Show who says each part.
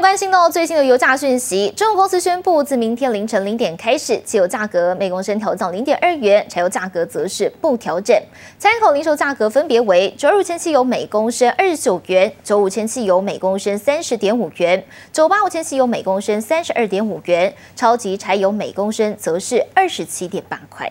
Speaker 1: 关心到最新的油价讯息，中油公司宣布，自明天凌晨零点开始，汽油价格每公升调降零点二元，柴油价格则是不调整。参考零售价格分别为：九二五千汽油每公升二十九元，九五千汽油每公升三十点五元，九八五千汽油每公升三十二点五元，超级柴油每公升则是二十七点八块。